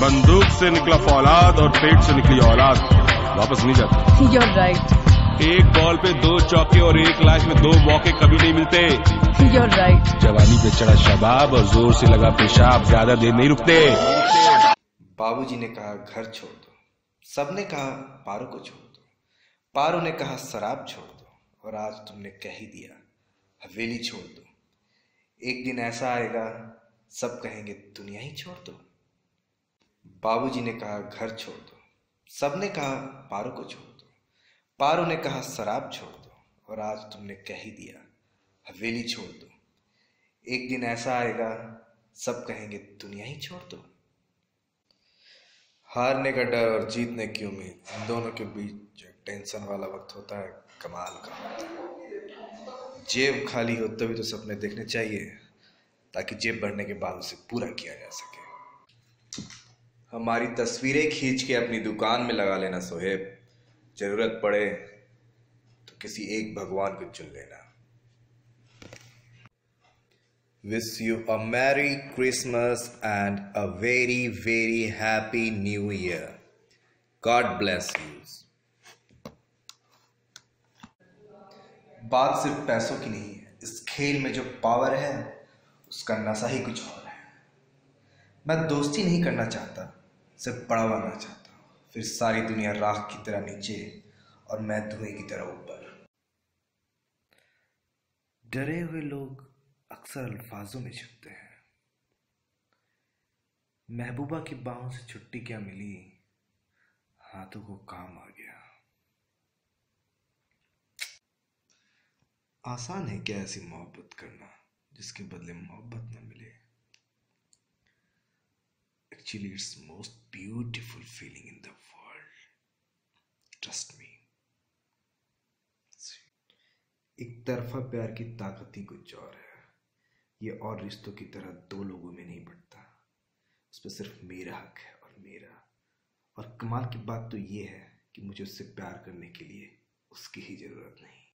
बंदूक से निकला फौलाद और पेट से निकली औलाद। वापस नहीं जाती। You're right. एक बॉल पे दो चौके और एक लाइफ में दो मौके कभी नहीं मिलते। You're right. जवानी पे चढ़ा शबाब और ज़ोर से लगा पेशाब ज़्यादा देर नहीं रुकते। बाबूजी ने कहा घर छोड़ दो। सबने कहा पारो को छोड़ दो। पारो ने कहा शराब छोड़ दो। और आज तुमने कह ही दिया हवेली छोड़ दो। एक दिन ऐसा आएगा सब कहेंगे दुनिया ही छोड़ दो। बाबूजी ने कहा, घर छोड़ दो। सबने कहा, पारो को छोड़ दो। पारो ने कहा, शराब छोड़ दो। और आज तुमने कह ही दिया, हवेली छोड़ दो। एक दिन ऐसा आएगा, सब कहेंगे, दुनिया ही छोड़ दो। हारने का डर और जीतने की उम्मीद, इन दोनों के बीच जो टेंशन वाला वक्त होता है, कमाल का होता है। जेब खाली हो तभी तो सपने देखने चाहिए, ताकि जेब भरने के बाद उसे पूरा किया जा सके। हमारी तस्वीरें खींच के अपनी दुकान में लगा लेना सोहेब ज़रूरत पड़े तो किसी एक भगवान को चुन लेना Wish you a Merry Christmas and a very, very Happy New Year. God bless you. बात सिर्फ़ पैसों की नहीं है इस खेल में जो पावर है उसका नशा ही कुछ और है मैं दोस्ती नहीं करना चाहता, सिर्फ़ बड़ा बनना चाहता फिर सारी दुनिया राख की तरह नीचे और मैं धुएँ की तरह ऊपर। डरे हुए लोग अक्सर अल्फाजों में छुपते हैं। महबूबा की बाहों से छुट्टी क्या मिली? हाथों को काम आ गया। आसान है क्या ऐसी मोहब्बत करना, जिसके बदले मोहब्बत न मिले? Actually it's most beautiful feeling in the world trust me एक तरफा प्यार की ताकत ही कुछ और है। ये और रिश्तों की तरह दो लोगों में नहीं बढ़ता। उस पर सिर्फ़ मेरा हक है और मेरा। और कमाल की बात तो ये है कि मुझे उससे प्यार करने के लिए उसकी ही ज़रूरत नहीं।